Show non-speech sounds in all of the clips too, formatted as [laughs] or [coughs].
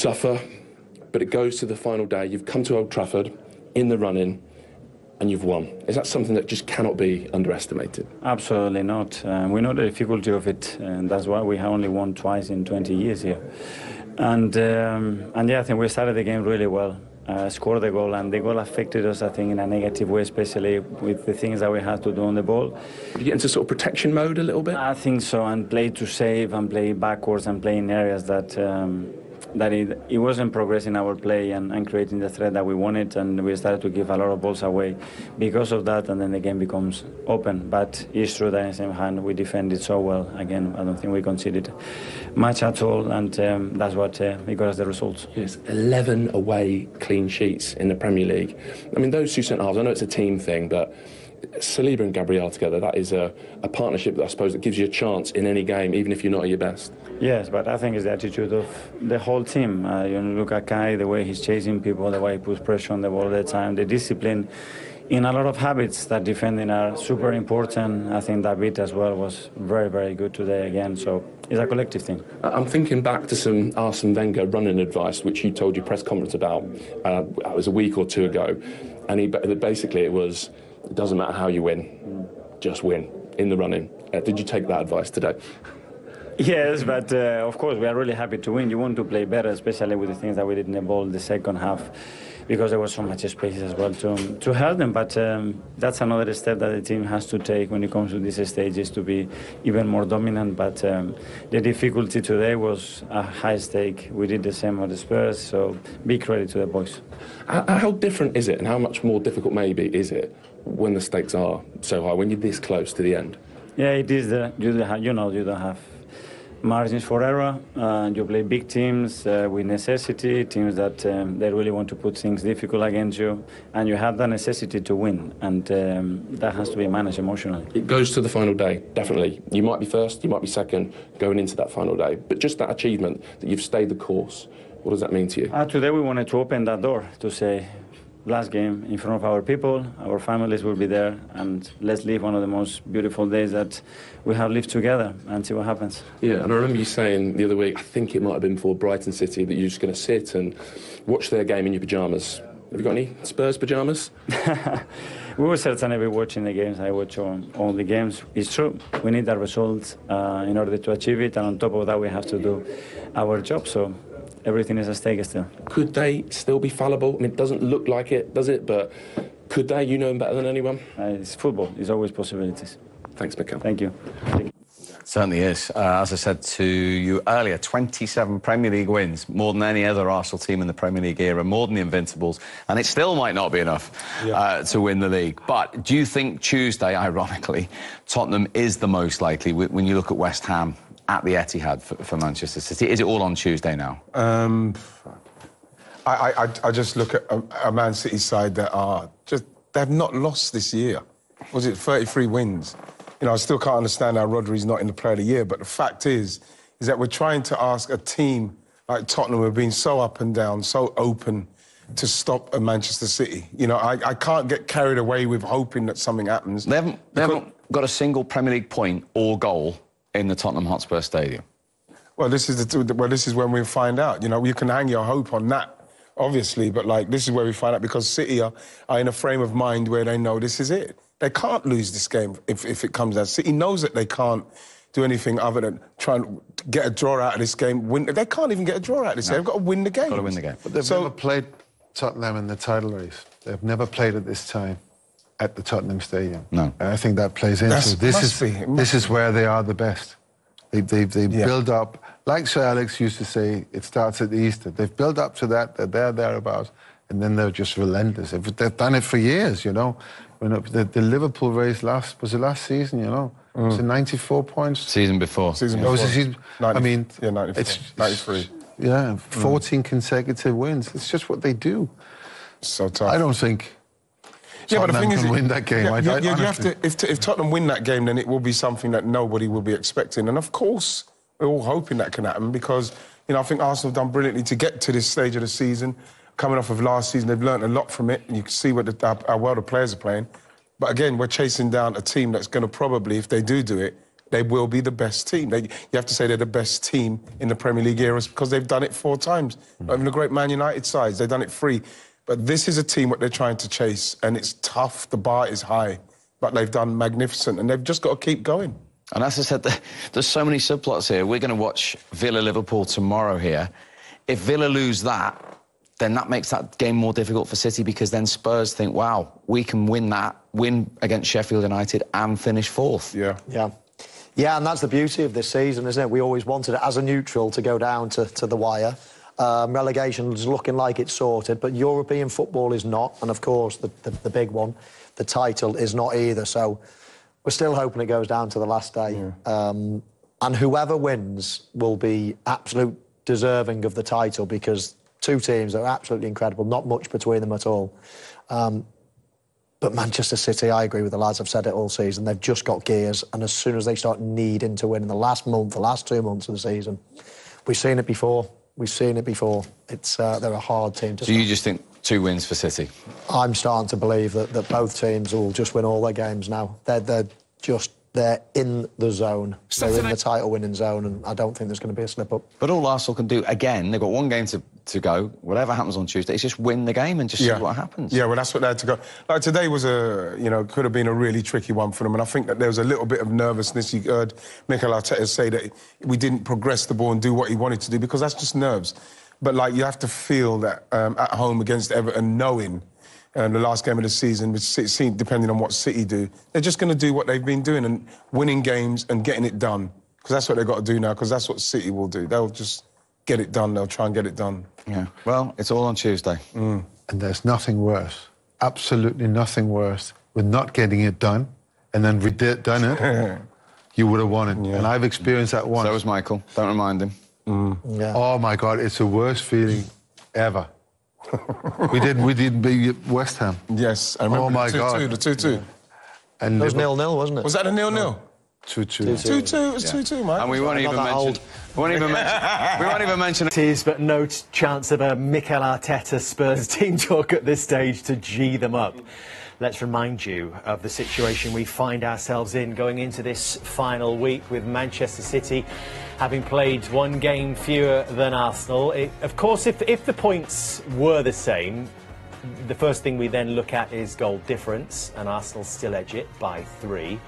suffer, but it goes to the final day. You've come to Old Trafford in the running and you've won. Is that something that just cannot be underestimated? Absolutely not. Uh, we know the difficulty of it, and that's why we have only won twice in 20 years here. And um, and yeah, I think we started the game really well. Uh, scored the goal, and the goal affected us, I think, in a negative way, especially with the things that we had to do on the ball. Did you get into sort of protection mode a little bit? I think so, and play to save and play backwards and play in areas that. Um, that it, it wasn't progressing our play and, and creating the threat that we wanted, and we started to give a lot of balls away because of that, and then the game becomes open. But it's true that in the same hand we defended so well. Again, I don't think we conceded much at all, and um, that's what uh, got us the results. Yes, 11 away clean sheets in the Premier League. I mean, those two centre halves, I know it's a team thing, but Saliba and Gabriel together, that is a, a partnership that I suppose that gives you a chance in any game, even if you're not at your best. Yes, but I think it's the attitude of the whole team. Uh, you look at Kai, the way he's chasing people, the way he puts pressure on the ball all the time, the discipline in a lot of habits that defending are super important. I think David as well was very, very good today again. So it's a collective thing. I'm thinking back to some Arsene Wenger running advice, which you told your press conference about. Uh, it was a week or two ago, and he basically it was it doesn't matter how you win, just win in the running. Uh, did you take that advice today? Yes, but uh, of course we are really happy to win. You want to play better, especially with the things that we did in the ball the second half, because there was so much space as well to to help them. But um, that's another step that the team has to take when it comes to these stages to be even more dominant. But um, the difficulty today was a high stake. We did the same with the Spurs, so big credit to the boys. How different is it, and how much more difficult maybe is it when the stakes are so high, when you're this close to the end? Yeah, it is. The, you, you know, you don't have margins for error. Uh, you play big teams uh, with necessity, teams that um, they really want to put things difficult against you, and you have the necessity to win, and um, that has to be managed emotionally. It goes to the final day, definitely. You might be first, you might be second, going into that final day, but just that achievement that you've stayed the course. What does that mean to you? Uh, today we wanted to open that door to say last game in front of our people. Our families will be there, and let's live one of the most beautiful days that we have lived together and see what happens. Yeah, and I remember you saying the other week, I think it might have been for Brighton City, that you're just going to sit and watch their game in your pyjamas. Have you got any Spurs pyjamas? [laughs] we will certainly be watching the games. I watch all, all the games. It's true. We need the results uh, in order to achieve it, and on top of that, we have to do our job. So everything is at stake still. Could they still be fallible? I mean, it doesn't look like it, does it? But could they? You know them better than anyone. Uh, it's football. There's always possibilities. Thanks, Mikel. Thank you. Certainly is. Uh, as I said to you earlier, 27 Premier League wins, more than any other Arsenal team in the Premier League era, more than the Invincibles, and it still might not be enough yeah. uh, to win the league. But do you think Tuesday, ironically, Tottenham is the most likely when you look at West Ham at the Etihad for, for Manchester City? Is it all on Tuesday now? Um, I, I, I, just look at a, a, Man City side that are just, they've not lost this year. Was it 33 wins? You know, I still can't understand how Rodri's not in the Player of the Year, but the fact is, is that we're trying to ask a team like Tottenham, who have been so up and down, so open, to stop a Manchester City. You know, I, I can't get carried away with hoping that something happens. They haven't, they haven't got a single Premier League point or goal in the Tottenham Hotspur Stadium? Well, this is the well, this is when we find out. You know, you can hang your hope on that, obviously, but like this is where we find out because City are, are in a frame of mind where they know this is it. They can't lose this game if, if it comes out. City knows that they can't do anything other than try and get a draw out of this game. Win. They can't even get a draw out of this no. game. They've got to win the game. Got to win the game. But they've so, never played Tottenham in the title race. They've never played at this time at the Tottenham Stadium. No. And I think that plays into That's, this. Is this is where they are the best. They, they, they yeah. build up, like Sir Alex used to say, it starts at the Easter. They've built up to that, they're there, thereabouts, and then they're just relentless. They've, they've done it for years, you know. When it, the, the, Liverpool race last, was the last season, you know? Mm. Was 94 points? Season before. Season before. Oh, season, 90, I mean, yeah, 94, it's 93. Yeah, 14 mm. consecutive wins. It's just what they do. So tough. I don't think yeah, but the thing is, win that game. Yeah, I, you, you, you have to. If, if Tottenham win that game, then it will be something that nobody will be expecting. And of course, we're all hoping that can happen because, you know, I think Arsenal have done brilliantly to get to this stage of the season. Coming off of last season, they've learned a lot from it, and you can see what the, how well the players are playing. But again, we're chasing down a team that's going to probably, if they do do it, they will be the best team. They, you have to say they're the best team in the Premier League era because they've done it four times. Not even the great Man United sides, they've done it three. But this is a team what they're trying to chase, and it's tough. The bar is high, but they've done magnificent, and they've just got to keep going. And as I said, there's so many subplots here. We're going to watch Villa Liverpool tomorrow here. If Villa lose that, then that makes that game more difficult for City because then Spurs think, wow, we can win that, win against Sheffield United and finish fourth. Yeah. Yeah. Yeah, and that's the beauty of this season, isn't it? We always wanted it as a neutral to go down to, to the wire. Um, relegation is looking like it's sorted, but European football is not. And of course, the, the, the big one, the title, is not either. So we're still hoping it goes down to the last day. Yeah. Um, and whoever wins will be absolute deserving of the title because two teams are absolutely incredible, not much between them at all. Um, but Manchester City, I agree with the lads, I've said it all season, they've just got gears, and as soon as they start needing to win in the last month, the last two months of the season, we've seen it before. We've seen it before. It's uh, they're a hard team to. So you just think two wins for City? I'm starting to believe that, that both teams will just win all their games now. They're they're just they're in the zone. They're in the title winning zone, and I don't think there's going to be a slip up. But all Arsenal can do, again, they've got one game to, to go. Whatever happens on Tuesday, is just win the game and just yeah. see what happens. Yeah, well, that's what they had to go. Like today was a, you know, could have been a really tricky one for them, and I think that there was a little bit of nervousness. You heard Mikel Arteta say that we didn't progress the ball and do what he wanted to do because that's just nerves. But like you have to feel that um, at home against Everton, knowing um, the last game of the season, City, depending on what City do, they're just going to do what they've been doing and winning games and getting it done. Because that's what they've got to do now, because that's what City will do. They'll just get it done, they'll try and get it done. Yeah, well, it's all on Tuesday. Mm. And there's nothing worse, absolutely nothing worse, with not getting it done, and then we did done it, [laughs] you would have won it. Yeah. And I've experienced that once. So was Michael, don't remind him. Mm. Yeah. Oh my God, it's the worst feeling ever we did. We did beat West Ham. Yes, I remember. Oh my the two, God, two, the two-two. Yeah. And it was nil-nil, wasn't it? Was that a nil-nil? Two-two. Two-two. It was two-two, mate. And we won't even mention. We won't even mention. we won't even mention. It is, but no chance of a Mikel Arteta Spurs team talk at this stage to g them up. Let's remind you of the situation we find ourselves in going into this final week with Manchester City having played one game fewer than Arsenal. It, of course, if, if the points were the same, the first thing we then look at is goal difference, and Arsenal still edge it by three.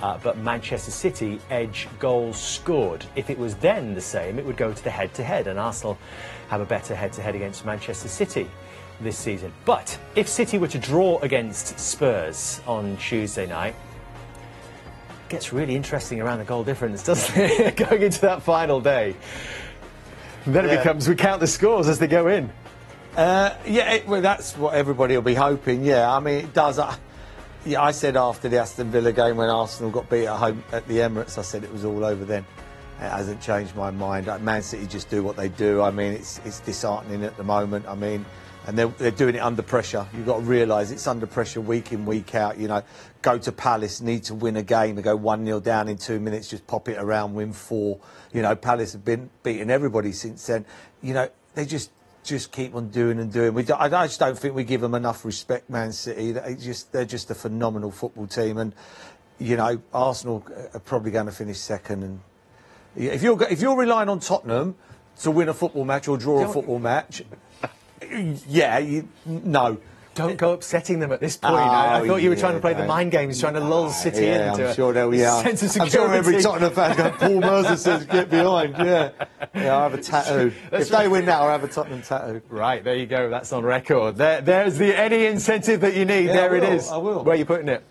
Uh, but Manchester City edge goals scored. If it was then the same, it would go to the head to head, and Arsenal have a better head to head against Manchester City this season. But if City were to draw against Spurs on Tuesday night, it gets really interesting around the goal difference, [laughs] doesn't it? [laughs] Going into that final day. And then yeah. it becomes we count the scores as they go in. Uh, yeah, it, well, that's what everybody will be hoping. Yeah, I mean, it does. Uh, yeah, I said after the Aston Villa game when Arsenal got beat at home at the Emirates, I said it was all over then. It hasn't changed my mind. Man City just do what they do. I mean, it's it's disheartening at the moment. I mean, and they're, they're doing it under pressure. You've got to realise it's under pressure week in, week out. You know, go to Palace, need to win a game, they go 1 0 down in two minutes, just pop it around, win four. You know, Palace have been beating everybody since then. You know, they just just keep on doing and doing. We do, I just don't think we give them enough respect, Man City. They just, they're just a phenomenal football team. And, you know, Arsenal uh, are probably going to finish second. And if you're, if you're relying on Tottenham to win a football match or draw a football match, yeah, you, no. Don't go upsetting them at this point. Oh, I, I, oh, thought you were trying to play the mind games, trying to lull City yeah, into I'm sure they'll, yeah. sense of security. I'm sure every Tottenham fan going, Paul [laughs] Merson says get behind. Yeah, yeah, I have a tattoo. if they win now, I have a Tottenham tattoo. Right, there you go. That's on record. There, there's the any incentive that you need. Yeah, there it is. I will. Where are you putting it?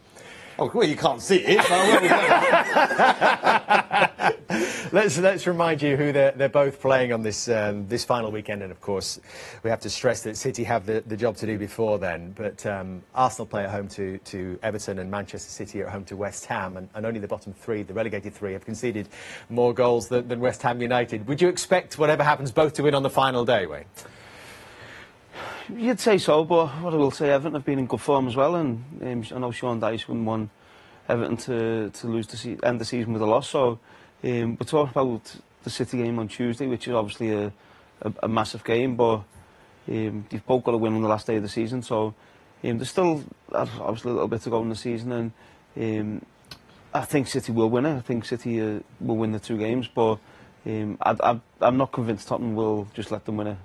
Oh, well, you can't see it. [laughs] let's let's remind you who they're, they're both playing on this um, this final weekend, and of course, we have to stress that City have the, the job to do before then. But um, Arsenal play at home to, to Everton, and Manchester City at home to West Ham, and, and only the bottom three, the relegated three, have conceded more goals than, than West Ham United. Would you expect whatever happens both to win on the final day, Wayne? You'd say so, but what I will say, Everton have been in good form as well, and um, I know Sean Dyche wouldn't want Everton to, to lose the end the season with a loss. So um, we're talking about the City game on Tuesday, which is obviously a, a, a massive game, but um, they've both got to win on the last day of the season. So um, there's still obviously a little bit to go in the season, and um, I think City will win it. I think City uh, will win the two games, but um, I, I, I'm not convinced Tottenham will just let them win it.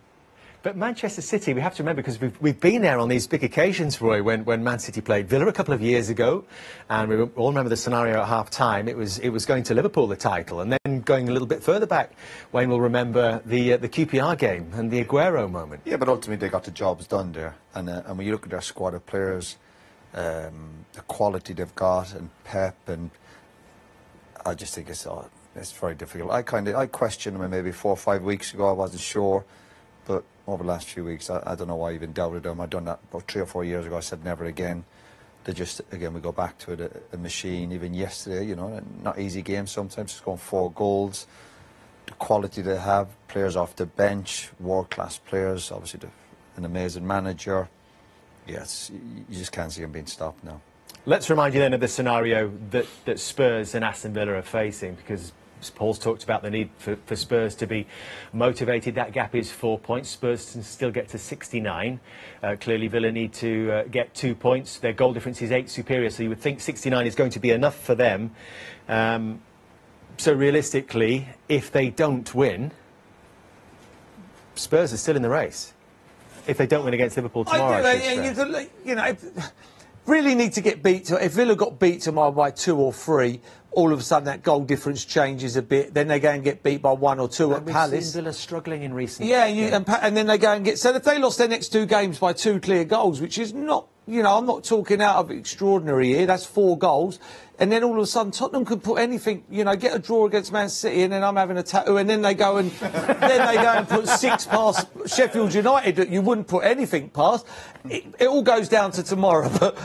But Manchester City, we have to remember because we've, we've been there on these big occasions, Roy, when, when Man City played Villa a couple of years ago, and we all remember the scenario at half time. It was, it was going to Liverpool the title, and then going a little bit further back, Wayne will remember the, uh, the QPR game and the Aguero moment. Yeah, but ultimately they got the jobs done there. And, uh, and when you look at their squad of players, um, the quality they've got, and Pep, and I just think it's, uh, it's very difficult. I kind of I questioned them maybe four or five weeks ago. I wasn't sure, but over the last few weeks, I, I don't know why I even doubted them. I'd done that about three or four years ago. I said never again. They just again we go back to it, a, a machine. Even yesterday, you know, not easy game sometimes. just going four goals, the quality they have, players off the bench, world class players. Obviously, the, an amazing manager. Yes, you just can't see them being stopped now. Let's remind you then of the scenario that, that Spurs and Aston Villa are facing because Paul's talked about the need for, for, Spurs to be motivated. That gap is four points. Spurs can still get to 69. Uh, clearly, Villa need to uh, get two points. Their goal difference is eight superior, so you would think 69 is going to be enough for them. Um, so realistically, if they don't win, Spurs are still in the race. If they don't win against Liverpool tomorrow, I do, I you, you know, really need to get beat. To, if Villa got beat tomorrow by two or three, all of a sudden that goal difference changes a bit. Then they go and get beat by one or two and at Palace. Seen Villa struggling in recent. Yeah, you, and, and, then they go and get. So if they lost their next two games by two clear goals, which is not, you know, I'm not talking out of extraordinary here. That's four goals and then all of a sudden Tottenham could put anything, you know, get a draw against Man City, and then I'm having a tattoo, and then they go and [laughs] then they go and put six past Sheffield United that you wouldn't put anything past. It, it all goes down to tomorrow, [laughs] but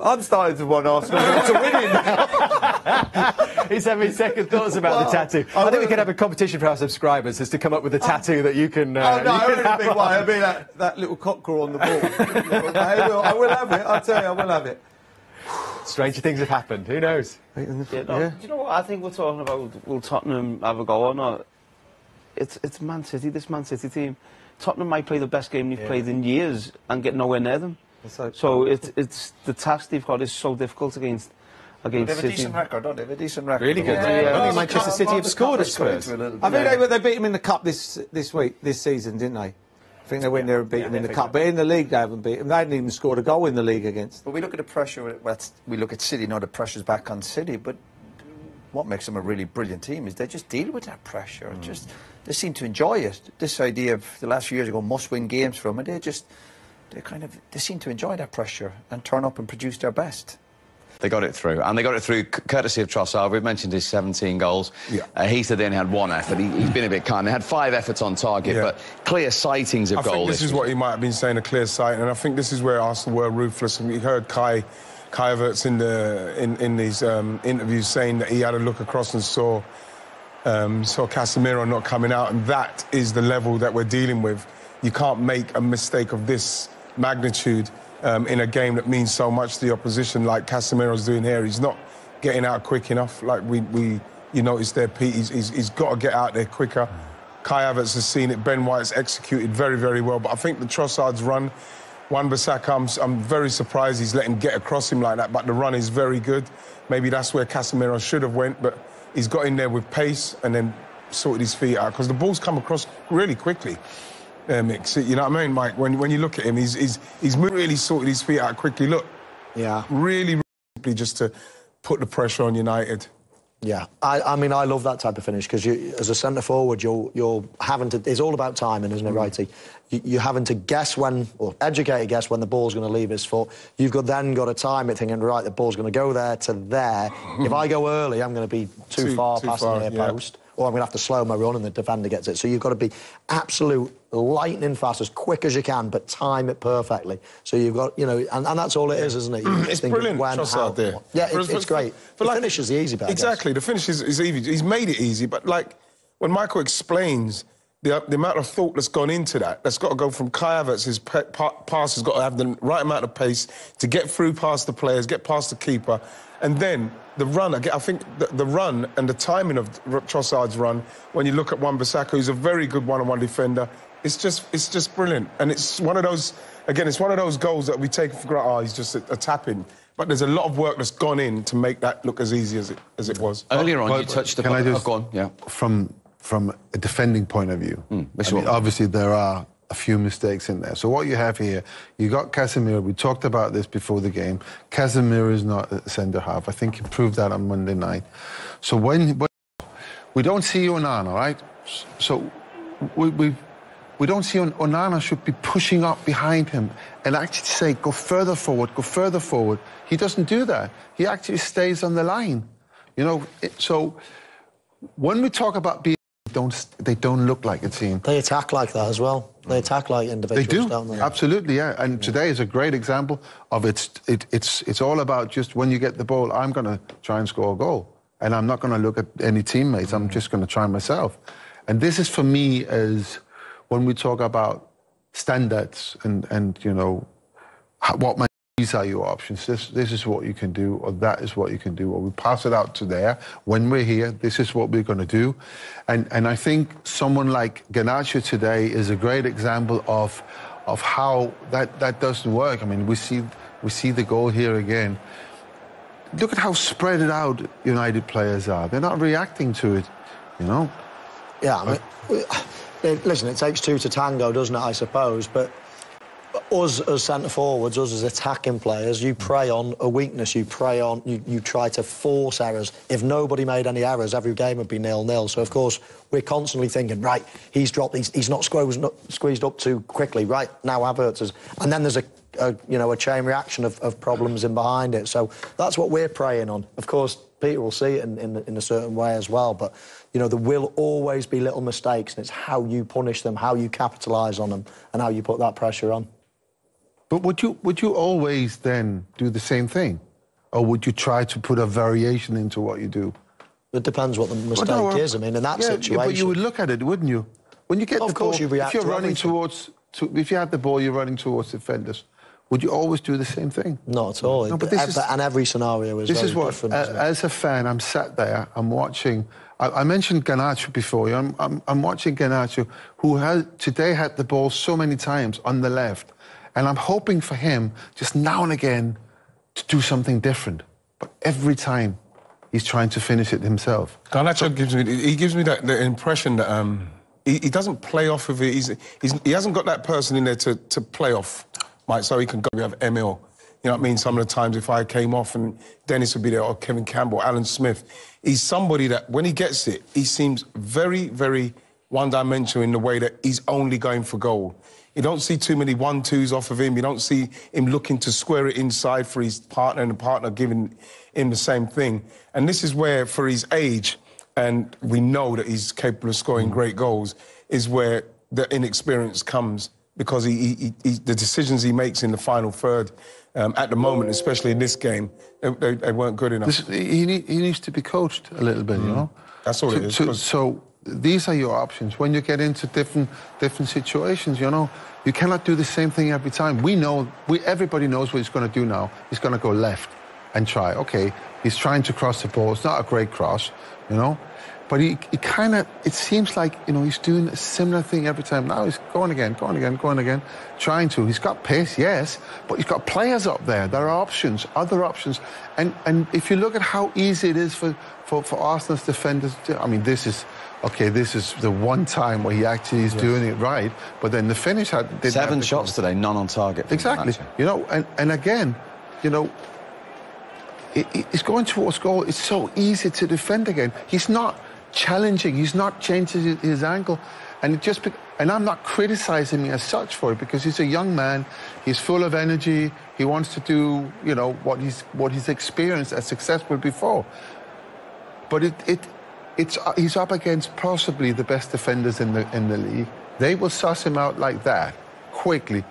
I'm starting to want Arsenal to win it now. [laughs] He's having second thoughts about well, the tattoo. I, I think we can have a competition for our subscribers is to come up with a tattoo that you can. Uh, oh no, I really big one. I mean that, that little cockerel on the ball. I, will, I will have it. I'll tell you, I will have it. Stranger things have happened. Who knows? Yeah, no, yeah. Do you know what I think we're talking about? Will Tottenham have a go or not? It's it's Man City. This Man City team. Tottenham might play the best game they've yeah. played in years and get nowhere near them. Like, so it's it's the task they've got is so difficult against against City. They have a decent record, don't they? They have a decent record. Really good. Yeah, yeah. I think Manchester City have scored at Spurs. I think they, they beat them in the cup this this week, this season, didn't they? I think they went there and beat yeah, them in the cup, but in the league they haven't beat them. They hadn't even scored a goal in the league against. But we look at the pressure. We look at City. Now the pressure's back on City, but what makes them a really brilliant team is they just deal with that pressure. Mm. Just they seem to enjoy it. This idea of the last few years ago must-win games from it. They just they kind of they seem to enjoy that pressure and turn up and produce their best. They got it through, and they got it through courtesy of Trossard. We've mentioned his 17 goals. Yeah. Uh, he said they only had one effort. He, has been a bit kind. They had five efforts on target, yeah. but clear sightings of I this, this is what he might have been saying, a clear sight, and I think this is where Arsenal were ruthless. And we heard Kai, Kai Havertz in the in, in these um, interviews saying that he had a look across and saw um, saw Casemiro not coming out, and that is the level that we're dealing with. You can't make a mistake of this magnitude um, in a game that means so much to the opposition, like Casemiro's doing here. He's not getting out quick enough. Like we, we you noticed there, Pete. He's, he's, he's got to get out there quicker. Kai Havertz has seen it. Ben White's executed very, very well. But I think the Trossard's run, Wan-Bissaka, I'm, I'm very surprised he's letting get across him like that. But the run is very good. Maybe that's where Casemiro should have went. But he's got in there with pace and then sorted his feet out because the ball's come across really quickly uh, mix. You know what I mean, Mike? When when you look at him, he's he's he's really sorted his feet out quickly. Look, yeah, really, really just to put the pressure on United. Yeah, I, I mean, I love that type of finish because you, as a centre forward, you're you're having to. It's all about timing, isn't it, mm. Wrighty? You, you're having to guess when, or educate a guess when the ball's going to leave his foot. You've got then got to time it, thinking, right, the ball's going to go there to there. if I go early, I'm going to be too, too far too past far, the near yeah. post or I'm going to have to slow my run and the defender gets it. So you've got to be absolute lightning fast, as quick as you can, but time it perfectly. So you've got, you know, and, and that's all it is, isn't it? Mm, it's brilliant, when, how, there. Yeah, it, it's great. For, the like, finish is the easy bit, Exactly, the finish is, is easy. He's made it easy, but like, when Michael explains the, the amount of thought that's gone into that, that's got to go from Kai Havertz, his pass has got to have the right amount of pace to get through past the players, get past the keeper, and then the run, I think the, the run and the timing of Trossard's run, when you look at Wan-Bissaka, who's a very good one-on-one defender, It's just it's just brilliant, and it's one of those again. It's one of those goals that we take for granted. Oh, he's just a, a tap in. But there's a lot of work that's gone in to make that look as easy as it as it was. Earlier on, Well, you touched can upon. I just- oh, go on. Yeah. From from a defending point of view, mm, this I mean, obviously there are a few mistakes in there. So what you have here, you got Casemiro. We talked about this before the game. Casemiro is not a centre half. I think he proved that on Monday night. So when, when we don't see Onana, right? So we, we we don't see On- Onana should be pushing up behind him and actually say, go further forward, go further forward. He doesn't do that. He actually stays on the line. You know, it, so when we talk about being, don't they don't look like a team. They attack like that as well. They attack like individuals, They do, they? absolutely, yeah. And today is a great example of it's it, it's it's all about just when you get the ball, I'm going to try and score a goal, and I'm not going to look at any teammates. I'm just going to try myself, and this is for me as when we talk about standards and and you know what my these are your options. This this is what you can do, or that is what you can do, or we pass it out to there. When we're here, this is what we're going to do, and and I think someone like Garnacho today is a great example of of how that that doesn't work. I mean, we see we see the goal here again. Look at how spread it out United players are. They're not reacting to it, you know. Yeah, I mean, listen, it takes two to tango, doesn't it, I suppose? But us as centre forwards, us as attacking players, you prey on a weakness. You prey on, you, you try to force errors. If nobody made any errors, every game would be nil nil. So, of course, we're constantly thinking, right, he's dropped, he's, he's not squeezed, not squeezed up too quickly, right, now Havertz is. And then there's a, a you know, a chain reaction of, of problems in behind it. So that's what we're preying on. Of course, Peter will see it in, in, in a certain way as well. But, you know, there will always be little mistakes, and it's how you punish them, how you capitalise on them, and how you put that pressure on. But would you would you always then do the same thing, or would you try to put a variation into what you do? It depends what the mistake Well, no, is. I mean, in that yeah, situation. Yeah, but you would look at it, wouldn't you? When you get Of the course ball, you react if you're to running everything. towards, to, if you have the ball, you're running towards defenders. Would you always do the same thing? Not at all. No, but this is and every scenario is this is what, different. uh, as a fan, I'm sat there, I'm watching. I, I mentioned Garnacho before. I'm, I'm, I'm watching Garnacho, who has today had the ball so many times on the left, and I'm hoping for him just now and again to do something different. But every time, he's trying to finish it himself. Garnacho gives me he gives me that impression that um, he, he doesn't play off of it. He's, he's he hasn't got that person in there to, to play off, right? So he can go. We have Emil. You know what I mean? Some of the times if I came off and Dennis would be there, or Kevin Campbell, Alan Smith, he's somebody that when he gets it, he seems very, very one-dimensional in the way that he's only going for goal. You don't see too many one-twos off of him. You don't see him looking to square it inside for his partner and the partner giving him the same thing. And this is where, for his age, and we know that he's capable of scoring great goals, is where the inexperience comes because he, he, he, he- the decisions he makes in the final third, um, at the moment, especially in this game, they, they, they weren't good enough. This, he, he needs to be coached a little bit, you know. That's all it is, so these are your options when you get into different different situations. You know, you cannot do the same thing every time. We know, we everybody knows what he's going to do now. He's going to go left and try. Okay, he's trying to cross the ball. It's not a great cross, you know. But he, he kind of, it seems like, you know, he's doing a similar thing every time. Now he's going again, going again, going again, trying to. He's got pace, yes, but he's got players up there. There are options, other options. And and if you look at how easy it is for, for, for Arsenal's defenders, I mean, this is, okay, this is the one time where he actually is doing it right, but then the finish had... Seven shots today, none on target. Exactly. You know, and, and again, you know, it, it- it's going towards goal. It's so easy to defend again. He's not challenging. He's not changing his, angle. And it just, and I'm not criticizing him as such for it because he's a young man. He's full of energy. He wants to do, you know, what he's what he's experienced as successful before. But it, it it's uh, he's up against possibly the best defenders in the in the league. They will suss him out like that quickly,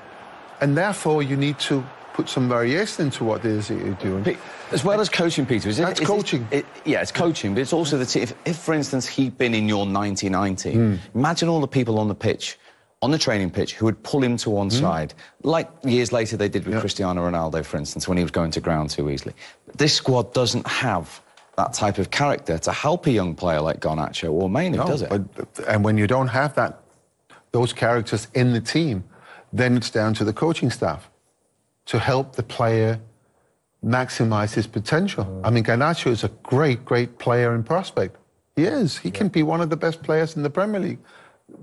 and therefore you need to put some variation into what it is you're doing. As well as coaching, Peter, is it? That's is coaching. it- yeah, it's coaching, but it's also the team. If, if, for instance, he'd been in your 1990, Hmm. imagine all the people on the pitch, on the training pitch, who would pull him to one Hmm. side, like years later they did with Cristiano Ronaldo, for instance, when he was going to ground too easily. This squad doesn't have that type of character to help a young player like Garnacho or Mainoo, No, does it? But, and when you don't have that those characters in the team, then it's down to the coaching staff to help the player maximize his potential. Mm. I mean, Garnacho is a great, great player and prospect. He is. He can be one of the best players in the Premier League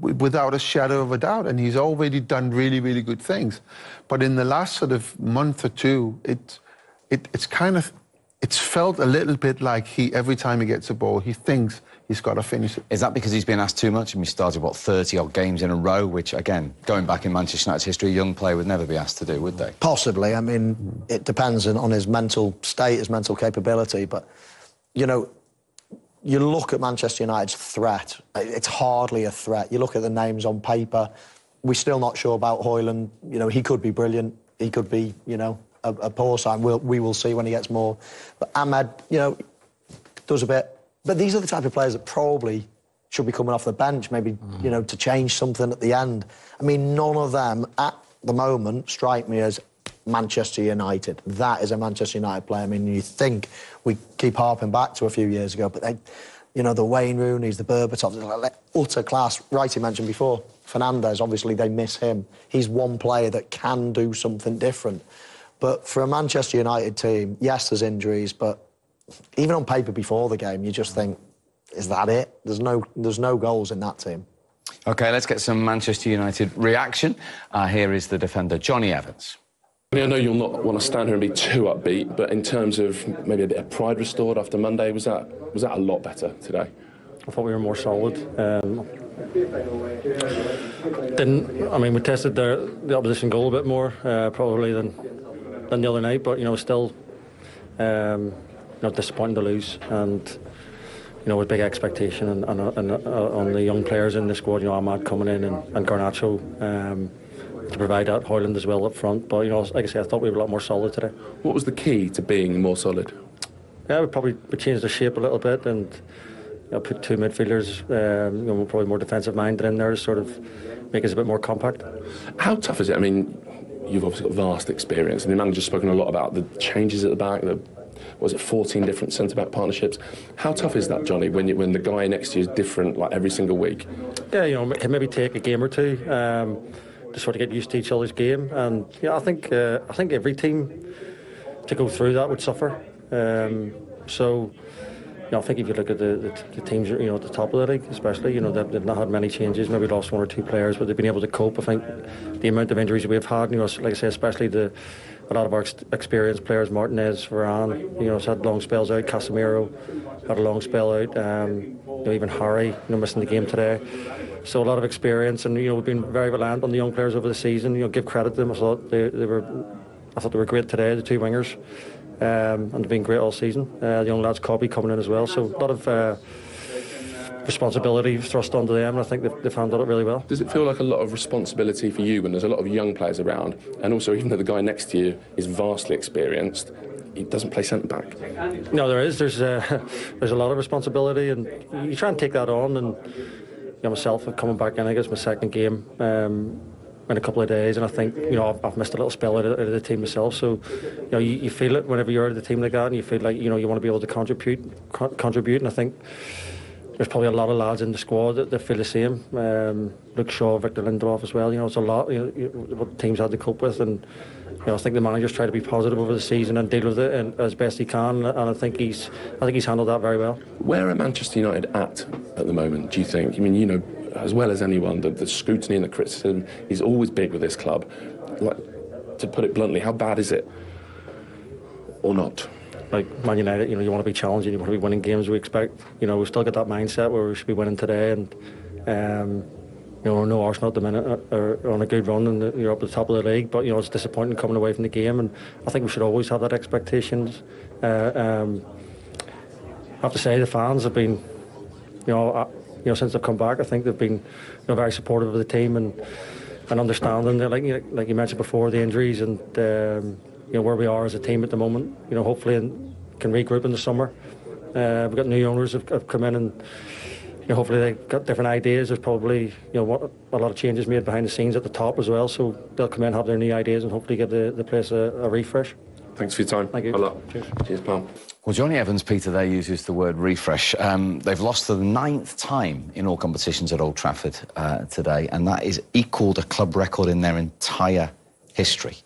without a shadow of a doubt. And he's already done really, really good things. But in the last sort of month or two, it, it, it's kind of, it's felt a little bit like he, every time he gets a ball, he thinks he's got to finish it. Is that because he's been asked too much? And we started, what, 30 odd games in a row, which, again, going back in Manchester United's history, a young player would never be asked to do, would they? Possibly. I mean, it depends on on his mental state, his mental capability. But, you know, you look at Manchester United's threat, it's hardly a threat. You look at the names on paper, we're still not sure about Højlund. You know, he could be brilliant. He could be, you know, a, a poor sign. We'll, we will see when he gets more. But Amad, you know, does a bit. But these are the type of players that probably should be coming off the bench, maybe, you know, to change something at the end. I mean, none of them at the moment strike me as Manchester United. That is a Manchester United player. I mean, you think we keep harping back to a few years ago, but they, you know, the Wayne Rooney's, the Berbatovs, like, utter class. Right, you mentioned before, Fernandes, obviously they miss him. He's one player that can do something different. But for a Manchester United team, yes, there's injuries, but even on paper before the game, you just think, is that it? There's no, there's no goals in that team. OK, let's get some Manchester United reaction. Uh, here is the defender, Jonny Evans. I know you'll not want to stand here and be too upbeat, but in terms of maybe a bit of pride restored after Monday, was that was that a lot better today? I thought we were more solid. Um, didn't I mean we tested the, the opposition goal a bit more uh, probably than than the other night, but you know still um, you know disappointing to lose and you know with big expectation and, and, and uh, on the young players in the squad. You know Amad coming in and, and Garnacho. Um, to provide that Højlund as well up front, but you know, like I say, I thought we were a lot more solid today. What was the key to being more solid? Yeah, we probably we changed the shape a little bit and you know, put two midfielders, um, you know, probably more defensive minded in there to sort of make us a bit more compact. How tough is it? I mean, you've obviously got vast experience, and the manager's spoken a lot about the changes at the back. The was it 14 different centre back partnerships? How tough is that, Jonny, when you, when the guy next to you is different like every single week? Yeah, you know, it can maybe take a game or two. Um, to sort of get used to each other's game, and yeah, I think uh, I think every team to go through that would suffer. Um, so, know, I think if you look at the, the, the, teams, you know, at the top of the league, especially, you know, they've, they've, not had many changes, maybe lost one or two players, but they've been able to cope. I think the amount of injuries we've had, you know, like I say, especially the a lot of our ex- experienced players, Martinez, Varane, you know, has had long spells out. Casemiro had a long spell out. Um, you know, even Harry, you know, missing the game today. So a lot of experience, and you know, we've been very reliant on the young players over the season. You know, give credit to them. I thought they, they were, I thought they were great today. The two wingers, um, and they've been great all season. Uh, the young lads, Kobbie coming in as well. So a lot of. Uh, responsibility thrust onto them, and I think they've, they've handled it really well. Does it feel like a lot of responsibility for you when there's a lot of young players around, and also even though the guy next to you is vastly experienced, he doesn't play centre back? No, there is. There's uh, [laughs] there's a lot of responsibility, and you try and take that on. And you know, myself coming back in, I guess my second game. Um, in a couple of days, and I think you know I've, I've missed a little spell out of, out of, the team myself. So, you know, you, you, feel it whenever you're at the team like that, and you feel like you know you want to be able to contribute, co- contribute. And I think there's probably a lot of lads in the squad that, that feel the same. Um, Luke Shaw, Victor Lindelof as well. You know, it's a lot. You know, what teams had to cope with, and you know, I think the manager's tried to be positive over the season and deal with it and, as best he can. And I think he's, I think he's handled that very well. Where are Manchester United at at the moment? Do you think? I mean, you know, as well as anyone, the, the scrutiny and the criticism is always big with this club. Like, to put it bluntly, how bad is it, or not? like Man United, you know, you want to be challenging, you want to be winning games. We expect, you know, we've still got that mindset where we should be winning today, and um, you know, no Arsenal at the minute uh, are on a good run and you're up at the top of the league. But you know, it's disappointing coming away from the game, and I think we should always have that expectations. Uh, um, I have to say, the fans have been, you know, uh, you know, since they've come back, I think they've been, you know, very supportive of the team and and understanding. Like like you mentioned before, the injuries and. Um, you know where we are as a team at the moment. You know, hopefully in, can regroup in the summer. Uh, we've got new owners have, have come in and you know, hopefully they've got different ideas. There's probably you know a lot of changes made behind the scenes at the top as well. So they'll come in have their new ideas and hopefully give the, the place a, a refresh. Thanks for your time. Thank you. Good luck. Cheers. Cheers, pal. Well, Jonny Evans, Peter, there uses the word refresh. Um, they've lost for the ninth time in all competitions at Old Trafford uh, today, and that is equalled a club record in their entire history.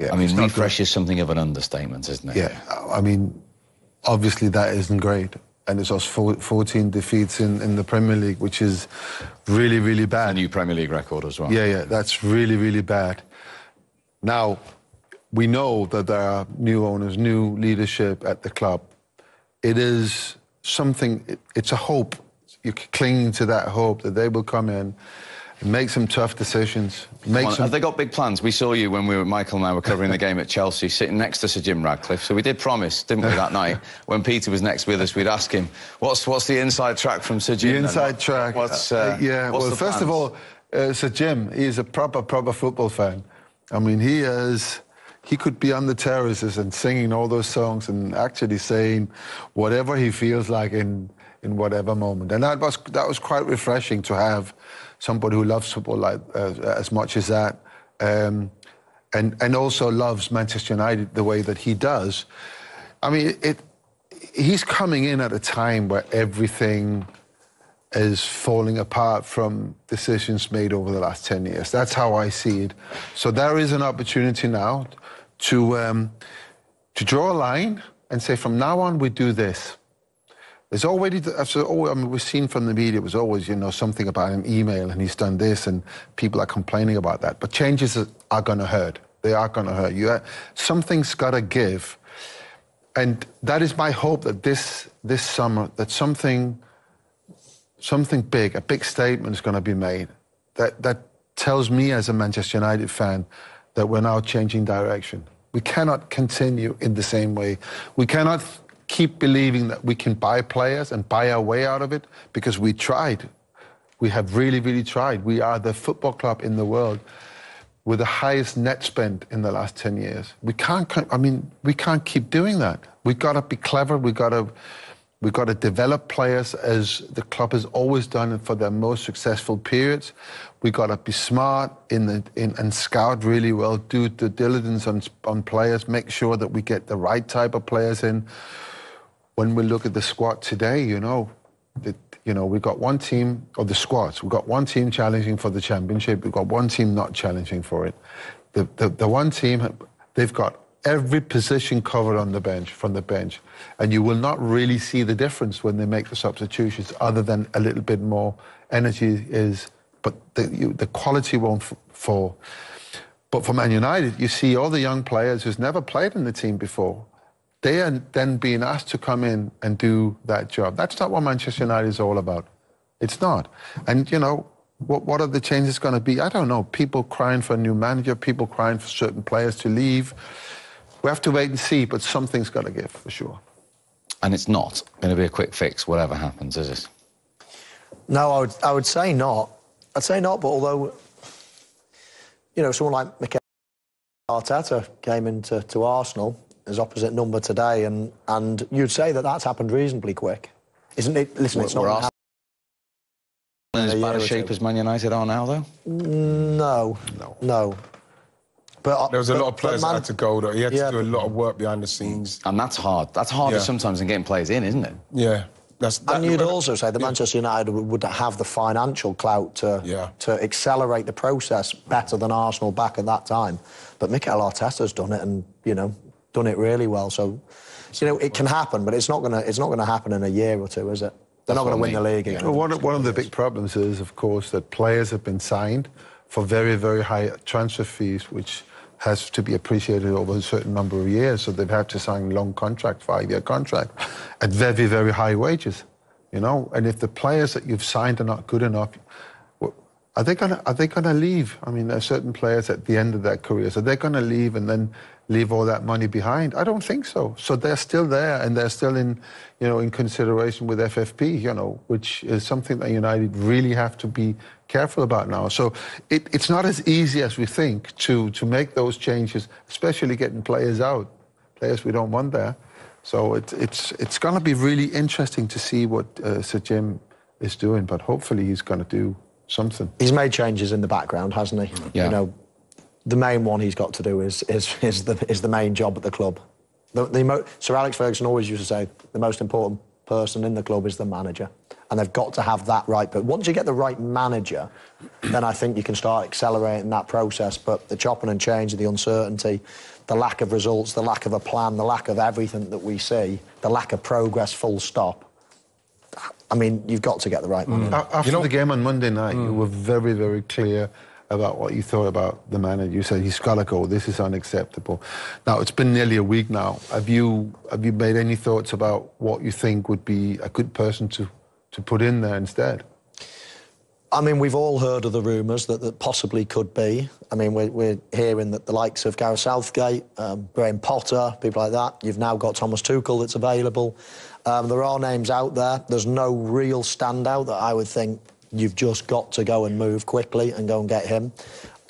Yeah, I mean, refresh is something of an understatement, isn't it? Yeah, I mean, obviously that isn't great. And it's us four- 14 defeats in, in the Premier League, which is really, really bad. A new Premier League record as well. Yeah, yeah, that's really, really bad. Now, we know that there are new owners, new leadership at the club. It is something, it, it's a hope. You're clinging to that hope that they will come in and make some tough decisions. Make on, some, Have they got big plans? We saw you when we were, Michael and I were covering the game at Chelsea, sitting next to Sir Jim Ratcliffe. So we did promise, didn't we, that night? [laughs] When Peter was next with us, we'd ask him, what's, what's the inside track from Sir Jim? The inside track. What's, uh, uh, yeah, what's well, first of all, uh, Sir Jim, he's a proper, proper football fan. I mean, he is. He could be on the terraces and singing all those songs and actually saying whatever he feels like in in whatever moment. And that was that was quite refreshing to have somebody who loves football like uh, as much as that, um, and and also loves Manchester United the way that he does. I mean, it. He's coming in at a time where everything is falling apart from decisions made over the last 10 years. That's how I see it. So there is an opportunity now to, um, to draw a line and say, from now on, we do this. There's already, oh, I mean, we've seen from the media, it was always, you know, something about an email and he's done this and people are complaining about that. But changes are, going to hurt. They are going to hurt. You, ha- something's got to give. And that is my hope that this, this summer, that something something big, a big statement is going to be made that, that tells me as a Manchester United fan that we're now changing direction. We cannot continue in the same way. We cannot keep believing that we can buy players and buy our way out of it because we tried. We have really, really tried. We are the football club in the world with the highest net spend in the last 10 years. We can't, I mean, we can't keep doing that. We've got to be clever. We've got to, we've got to develop players as the club has always done for their most successful periods. We've got to be smart in the, in, and scout really well, do the diligence on, on players, make sure that we get the right type of players in. When we look at the squad today, you know, that you know, we've got one team, or the squads, we've got one team challenging for the championship, we've got one team not challenging for it. The, the, the one team, they've got every position covered on the bench, from the bench, and you will not really see the difference when they make the substitutions, other than a little bit more energy is, but the, you, the quality won't f- fall. But for Man United, you see all the young players who's never played in the team before. They are then being asked to come in and do that job. That's not what Manchester United is all about. It's not. And, you know, what, what are the changes going to be? I don't know. People crying for a new manager, people crying for certain players to leave. We have to wait and see, but something's got to give for sure. And it's not going to be a quick fix, whatever happens, is it? No, I would, I would say not. I'd say not, but although, you know, someone like Mikel Arteta came into to Arsenal as opposite number today, and, and you'd say that that's happened reasonably quick. Isn't it? Listen, it's not We're gonna Arsenal in as a bad year a shape as Man United are now, though? No. No. No. But, uh, There was a but- lot of players Man- that had to go, though. He had Yeah, to do a lot of work behind the scenes. And that's hard. That's harder Yeah. sometimes than getting players in, isn't it? Yeah. That's, that, And you'd also say that Manchester United would would have the financial clout to Yeah. to accelerate the process better than Arsenal back at that time. But Mikel Arteta's done it, and you know, done it really well. So, you know, it can happen, but it's not gonna it's not gonna happen in a year or two, is it? They're not going to win the league again. Well, one, of- one of the big problems is, of course, that players have been signed for very, very high transfer fees, which has to be appreciated over a certain number of years. So they've had to sign long contract, five-year contract, at very, very high wages. You know, and if the players that you've signed are not good enough, are they gonna are they gonna leave? I mean, there are certain players at the end of their careers. Are they gonna leave and then leave all that money behind? I don't think so. So they're still there and they're still in, you know, in consideration with FFP. You know, which is something that United really have to be careful about now. So it, it's not as easy as we think to to make those changes, especially getting players out, players we don't want there. So it, it's it's going to be really interesting to see what uh, Sir Jim is doing, but hopefully he's going to do something. He's made changes in the background, hasn't he? Yeah. You know, the main one he's got to do is is, is the is the main job at the club. The, the mo- Sir Alex Ferguson always used to say the most important person in the club is the manager, and they've got to have that right. But once you get the right manager, then I think you can start accelerating that process. But the chopping and changing, the uncertainty, the lack of results, the lack of a plan, the lack of everything that we see, the lack of progress, full stop. I mean, you've got to get the right mm. manager. A- After the game on Monday night, you mm. were very, very clear about what you thought about the manager. You said he's got to go. This is unacceptable. Now it's been nearly a week now. Have you have you made any thoughts about what you think would be a good person to to put in there instead? I mean, we've all heard of the rumours that that possibly could be. I mean, we're, we're hearing that the likes of Gareth Southgate, um, Graham Potter, people like that. You've now got Thomas Tuchel that's available. Um, there are names out there. There's no real standout that I would think you've just got to go and move quickly and go and get him.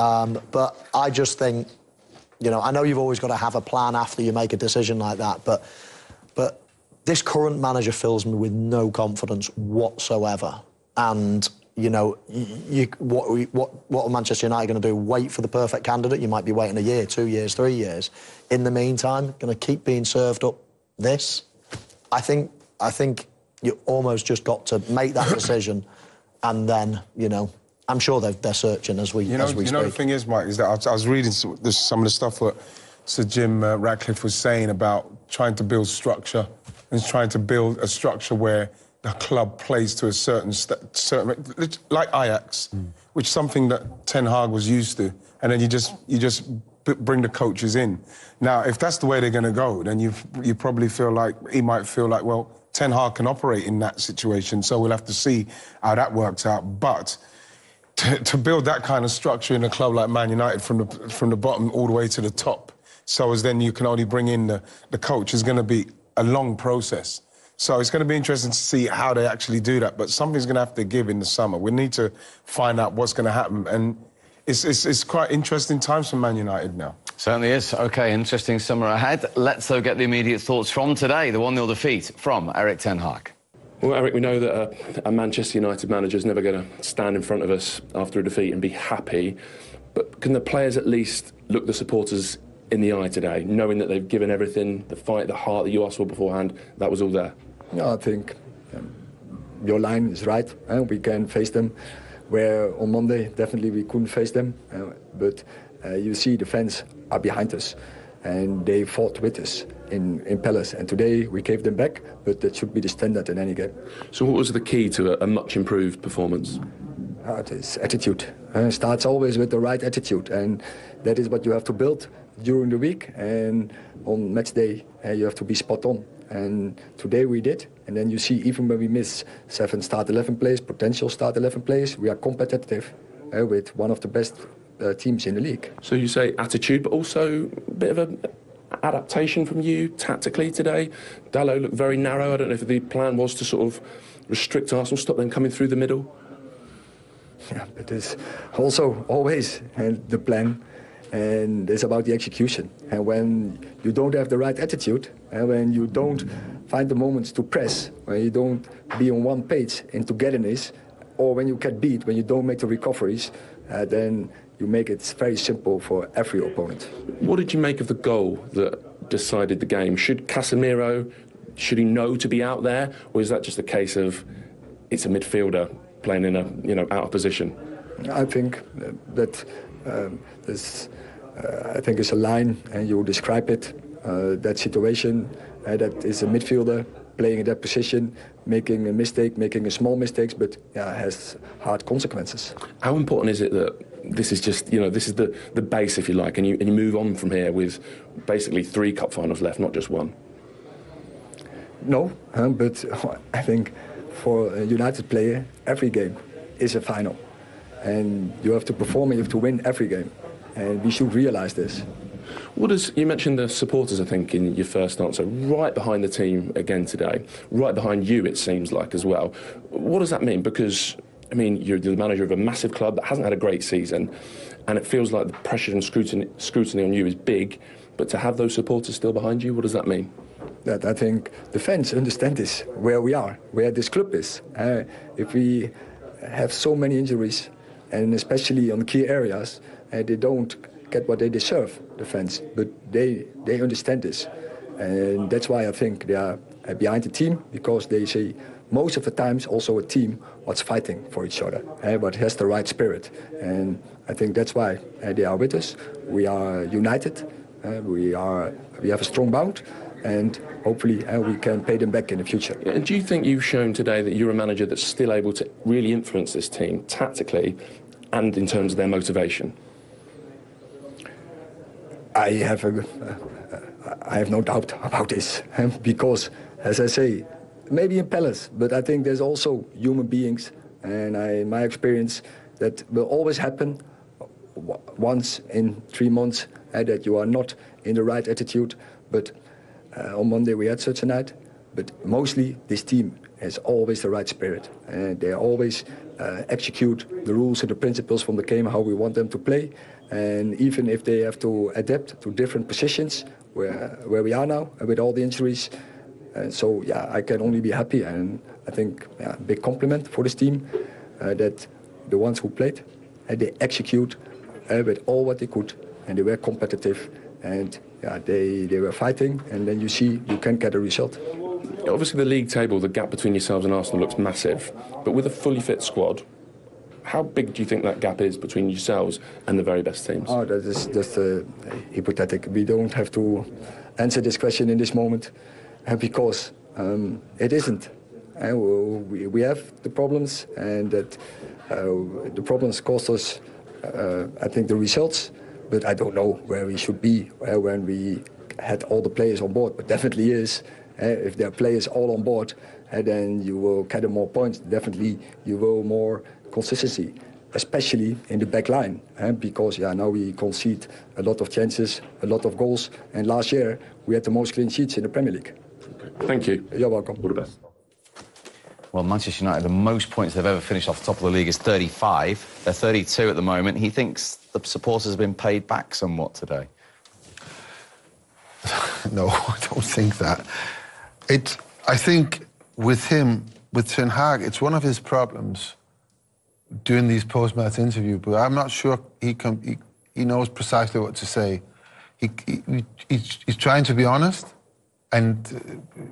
Um, but I just think, you know, I know you've always got to have a plan after you make a decision like that, but but this current manager fills me with no confidence whatsoever. And you know, you, what we- what what are Manchester United going to do? Wait for the perfect candidate? You might be waiting a year, two years, three years. In the meantime, going to keep being served up this. I think I think you almost just got to make that decision, [coughs] and then you know, I'm sure they're, they're searching as we You know, as we you know the thing is, Mike, is that I was, I was reading some, this, some of the stuff that Sir Jim uh, Ratcliffe was saying about trying to build structure and trying to build a structure where the club plays to a certain certain like Ajax, which is something that Ten Hag was used to, and then you just you just bring the coaches in. Now, if that's the way they're going to go, then you you probably feel like he might feel like well. Ten Hag can operate in that situation, so we'll have to see how that works out. But to, to build that kind of structure in a club like Man United from the from the bottom all the way to the top, so as then you can only bring in the, the coach is going to be a long process. So it's going to be interesting to see how they actually do that. But something's going to have to give in the summer. We need to find out what's going to happen, and it's it's, it's quite interesting times for Man United now. Certainly is. Okay, interesting summer ahead. Let's though get the immediate thoughts from today. The 1 0 defeat from Erik Ten Hag. Well, Erik, we know that a, a Manchester United manager is never going to stand in front of us after a defeat and be happy. But can the players at least look the supporters in the eye today, knowing that they've given everything, the fight, the heart that you asked for beforehand, that was all there? Yeah, I think um, your line is right. Uh, we can face them. Where on Monday, definitely we couldn't face them. Uh, but uh, you see the fans are behind us and they fought with us in, in Palace. And today we gave them back, but that should be the standard in any game. So, what was the key to a, a much improved performance? Uh, it is attitude. Uh, starts always with the right attitude, and that is what you have to build during the week. And on match day, uh, you have to be spot on. And today we did. And then you see, even when we miss seven start 11 players, potential start 11 players, we are competitive uh, with one of the best uh, teams in the league. So, you say attitude, but also a bit of a adaptation from you tactically today. Dalot looked very narrow. I don't know if the plan was to sort of restrict Arsenal, stop them coming through the middle. Yeah, it is also always uh, the plan, and it's about the execution. And when you don't have the right attitude, and when you don't find the moments to press, when you don't be on one page in togetherness, or when you get beat, when you don't make the recoveries, uh, then you make it very simple for every opponent. What did you make of the goal that decided the game? Should Casemiro, should he know to be out there, or is that just a case of it's a midfielder playing in a you know out of position? I think that um, this, uh, I think it's a line, and you describe it. Uh, that situation, uh, that is a midfielder playing in that position, making a mistake, making a small mistakes, but yeah, has hard consequences. How important is it that this is just you know this is the the base if you like, and you and you move on from here with basically three cup finals left, not just one? No, uh, but [laughs] I think for a United player, every game is a final. And you have to perform and you have to win every game. And we should realize this. What does you mentioned the supporters? I think in your first answer, right behind the team again today, right behind you. It seems like as well. What does that mean? Because I mean, you're the manager of a massive club that hasn't had a great season, and it feels like the pressure and scrutiny, scrutiny on you is big. But to have those supporters still behind you, what does that mean? That I think the fans understand this, where we are, where this club is. Uh, if we have so many injuries, and especially on key areas, uh, they don't get what they deserve, the fans. But they they understand this, and that's why I think they are uh, behind the team because they see most of the times also a team what's fighting for each other, but has the right spirit. And I think that's why uh, they are with us. We are united. Uh, we are we have a strong bond, and hopefully uh, we can pay them back in the future. And do you think you've shown today that you're a manager that's still able to really influence this team tactically and in terms of their motivation? I have a, uh, I have no doubt about this because, as I say, maybe in Palace, but I think there's also human beings, and I, in my experience, that will always happen once in three months uh, that you are not in the right attitude. But uh, on Monday we had such a night. But mostly this team has always the right spirit, and they always uh, execute the rules and the principles from the game how we want them to play. And even if they have to adapt to different positions, where where we are now with all the injuries, and so, yeah, I can only be happy. And I think, yeah, big compliment for this team uh, that the ones who played, uh, they execute uh, with all what they could, and they were competitive, and yeah, they, they were fighting. And then you see you can get a result. Obviously, the league table, the gap between yourselves and Arsenal looks massive. But with a fully fit squad, how big do you think that gap is between yourselves and the very best teams? Oh, that is just uh, hypothetical. We don't have to answer this question in this moment uh, because um, it isn't. Uh, we, we have the problems, and that uh, the problems cost us, uh, I think, the results. But I don't know where we should be uh, when we had all the players on board. But definitely is. If there are players all on board, then you will get more points. Definitely, you will more consistency especially in the back line, eh? because yeah, now we concede a lot of chances, a lot of goals, and last year we had the most clean sheets in the Premier League. Thank you. You're welcome. All the best. Well, Manchester United, the most points they've ever finished off the top of the league is 35. They're 32 at the moment. He thinks the supporters have been paid back somewhat today. [laughs] no, [laughs] I don't think that. It, I think with him, with Ten Hag, it's one of his problems doing these post-match interviews, but I'm not sure he, can, he, he knows precisely what to say. He, he, he's, he's trying to be honest, and uh,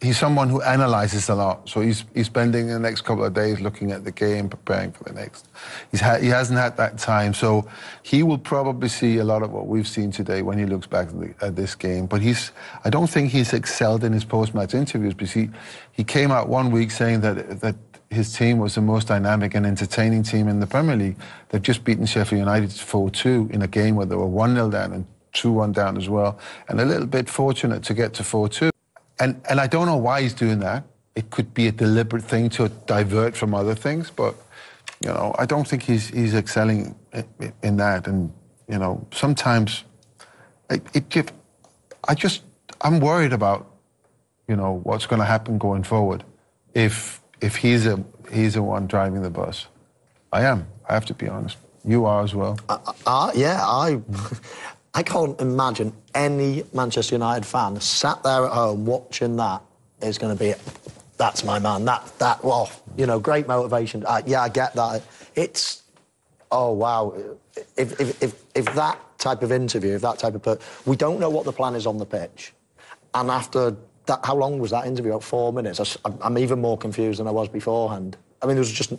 he's someone who analyzes a lot. So he's, he's spending the next couple of days looking at the game, preparing for the next. He's ha- he hasn't had that time. So he will probably see a lot of what we've seen today when he looks back at, the, at this game. But he's, I don't think he's excelled in his post-match interviews because he, he came out one week saying that, that his team was the most dynamic and entertaining team in the Premier League. They've just beaten Sheffield United 4-2 in a game where they were 1-0 down and 2-1 down as well, and a little bit fortunate to get to 4-2. And, and I don't know why he's doing that. It could be a deliberate thing to divert from other things, but, you know, I don't think he's, he's excelling in that. And, you know, sometimes it, it I just, I'm worried about, you know, what's going to happen going forward if if he's a he's the one driving the bus. I am. I have to be honest. You are as well. Uh, uh, yeah, I [laughs] I can't imagine any Manchester United fan sat there at home watching that is going to be. That's my man. That that well, you know, great motivation. Uh, yeah, I get that. It's oh wow. If if if if that type of interview, if that type of we don't know what the plan is on the pitch, and after that, how long was that interview? About four minutes. I, am even more confused than I was beforehand. I mean, there was just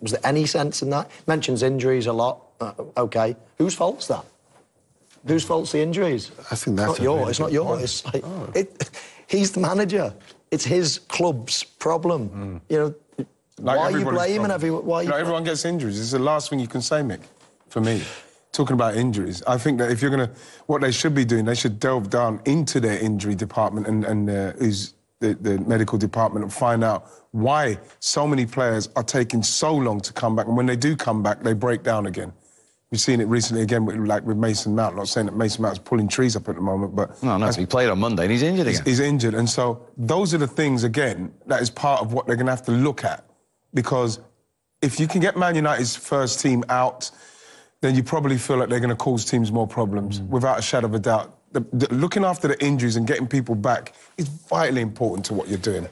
was there any sense in that? Mentions injuries a lot. Uh, okay, whose fault's that? Whose fault's the injuries? I think that's it's not yours. It's not yours. It's like, oh. it, [laughs] he's the manager. It's his club's problem. Mm. You know, like why are you blaming everyone? Why you know, everyone gets injuries. It's the last thing you can say, Mick. For me talking about injuries, I think that if you're going to, what they should be doing, they should delve down into their injury department and, and uh, who's the, the medical department and find out why so many players are taking so long to come back. And when they do come back, they break down again. We've seen it recently again, with, like with Mason Mount. Not saying that Mason Mount's pulling trees up at the moment, but no, no, he played on Monday and he's injured again. He's, he's injured, and so those are the things again that is part of what they're going to have to look at, because if you can get Man United's first team out then you probably feel like they're going to cause teams more problems, mm. without a shadow of a doubt. The, the, looking after the injuries and getting people back is vitally important to what you're doing.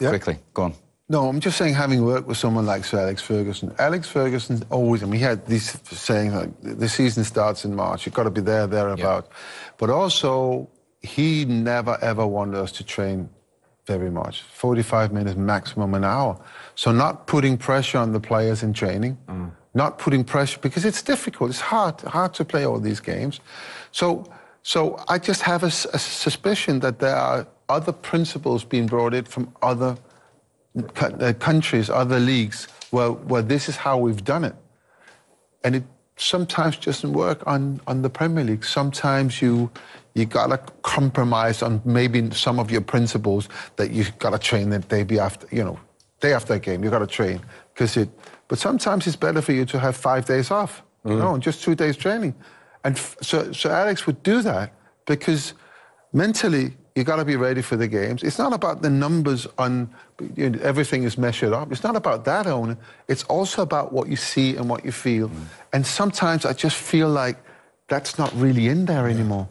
Yeah. Quickly, go on. No, I'm just saying, having worked with someone like Sir Alex Ferguson, Alex Ferguson always, and we had this saying, like, the season starts in March, you've got to be there, thereabout. But also, he never ever wanted us to train very much 45 minutes, maximum an hour. So, not putting pressure on the players in training, not putting pressure, because it's difficult, it's hard, hard to play all these games. So, so I just have a suspicion that there are other principles being brought in from other uh, countries, other leagues, where, where this is how we've done it. And it sometimes doesn't work on, on the Premier League. Sometimes you you gotta compromise on maybe some of your principles that you gotta train the day after, you know, day after a game. You gotta train because it. But sometimes it's better for you to have five days off, you mm. know, and just two days training. And f- so so Alex would do that because mentally you got to be ready for the games. It's not about the numbers on you know, everything is measured up. It's not about that only. It's also about what you see and what you feel. Mm. And sometimes I just feel like that's not really in there anymore.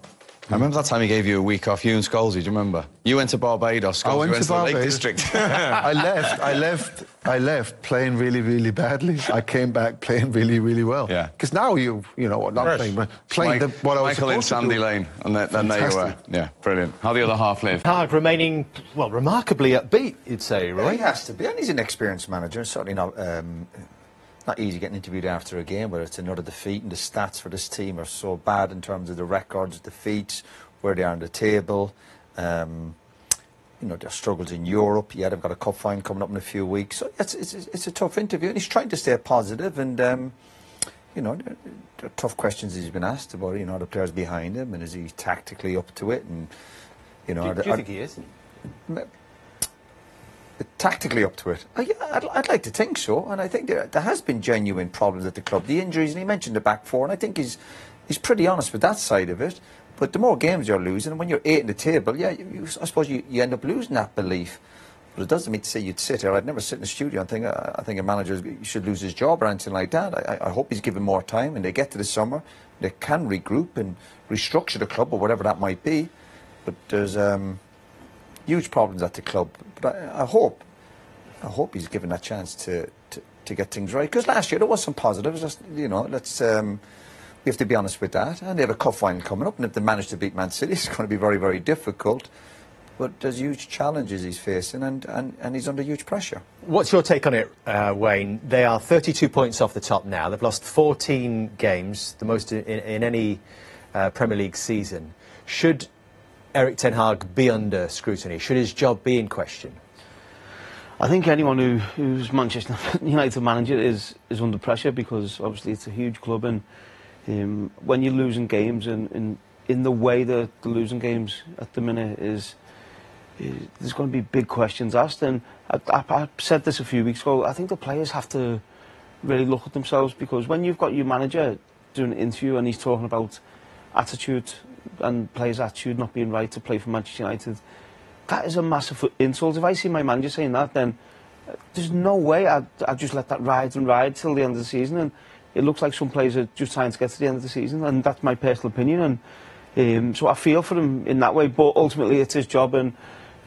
I remember that time he gave you a week off, you and Scholesy, do you remember? You went to Barbados, Scholesy I went, went to to the Lake Barbados. District. [laughs] [laughs] I left. I left. I left playing really, really badly. I came back playing really, really well. Yeah. Because now you, you know, not Fresh. playing, but playing the, Mike- what I was Michael in supposed to Sandy do. Lane, and then, then there you were. Yeah, brilliant. How the other half live? Hag remaining, well, remarkably upbeat, you'd say, Well, Roy. he has to be, and he's an experienced manager. and Certainly not um, not easy getting interviewed after a game where it's another defeat, and the stats for this team are so bad in terms of the records, defeats, where they are on the table. Um, you know their struggles in Europe. Yeah, they've got a cup final coming up in a few weeks. So it's it's, it's a tough interview, and he's trying to stay positive. And um, you know, there, there are tough questions he's been asked about. You know, the players behind him, and is he tactically up to it? And you know, Do, are do you think he is? Tactically up to it? Uh, yeah, I'd, I'd like to think so, and I think there, there has been genuine problems at the club. The injuries, and he mentioned the back four, and I think he's he's pretty honest with that side of it. But the more games you're losing, and when you're eight in the table, yeah, you, you, I suppose you, you end up losing that belief. But it doesn't mean to say you'd sit here. I'd never sit in the studio and think uh, I think a manager should lose his job or anything like that. I, I I hope he's given more time, and they get to the summer, they can regroup and restructure the club or whatever that might be. But there's um, huge problems at the club. But I, I hope, I hope he's given a chance to, to, to get things right. Because last year there was some positives. Just, you know, let's um, we have to be honest with that. And they have a cup final coming up, and if they manage to beat Man City, [laughs] it's going to be very, very difficult. But there's huge challenges he's facing, and, and, and he's under huge pressure. What's your take on it, uh, Wayne? They are 32 points off the top now. They've lost 14 games, the most in, in, any uh, Premier League season. Should Erik Ten Hag be under scrutiny? Should his job be in question? I think anyone who, who's Manchester [laughs] United manager is, is under pressure because obviously it's a huge club and um, when you're losing games and, and in the way that the losing games at the minute is, is there's going to be big questions asked and I, I, I said this a few weeks ago I think the players have to really look at themselves because when you've got your manager doing an interview and he's talking about attitude and players' attitude not being right to play for Manchester United that is a massive insult. If I see my manager saying that, then uh, there's no way I'd, I'd just let that ride and ride till the end of the season. And it looks like some players are just trying to get to the end of the season, and that's my personal opinion. And um, so I feel for him in that way. But ultimately, it's his job and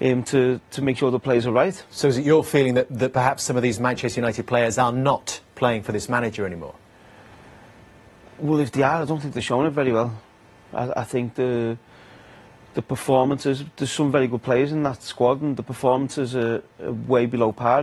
um, to to make sure the players are right. So is it your feeling that, that perhaps some of these Manchester United players are not playing for this manager anymore? Well, if they are, I don't think they're showing it very well. I, I think the the performances, there's some very good players in that squad, and the performances are, are way below par.